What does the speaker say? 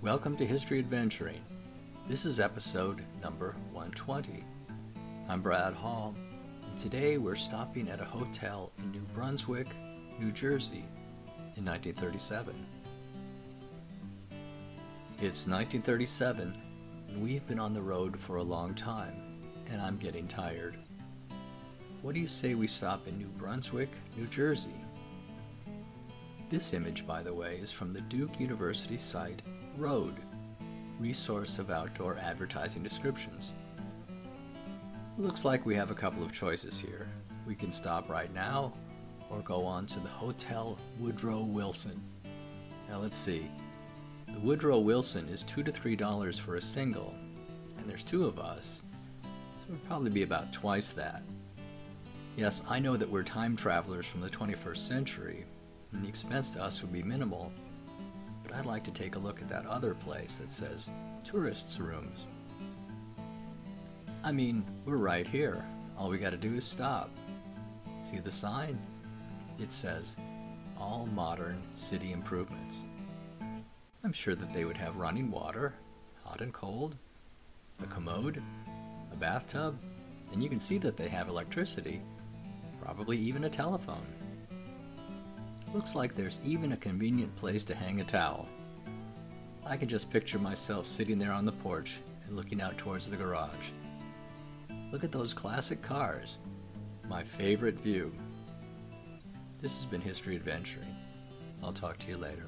Welcome to History Adventuring. This is episode number 120. I'm Brad Hall, and today we're stopping at a hotel in New Brunswick, New Jersey in 1937. It's 1937, and we've been on the road for a long time, and I'm getting tired. What do you say we stop in New Brunswick, New Jersey? This image, by the way, is from the Duke University site Road, Resource of Outdoor Advertising Descriptions. Looks like we have a couple of choices here. We can stop right now or go on to the Hotel Woodrow Wilson. Now let's see. The Woodrow Wilson is 2 to $3 for a single, and there's two of us, so it would probably be about twice that. Yes, I know that we're time travelers from the 21st century, and the expense to us would be minimal, but I'd like to take a look at that other place that says tourists' rooms. I mean, we're right here. All we gotta do is stop. See the sign? It says, All Modern City Improvements. I'm sure that they would have running water, hot and cold, a commode, a bathtub, and you can see that they have electricity, probably even a telephone. Looks like there's even a convenient place to hang a towel. I can just picture myself sitting there on the porch and looking out towards the garage. Look at those classic cars. My favorite view. This has been History Adventuring. I'll talk to you later.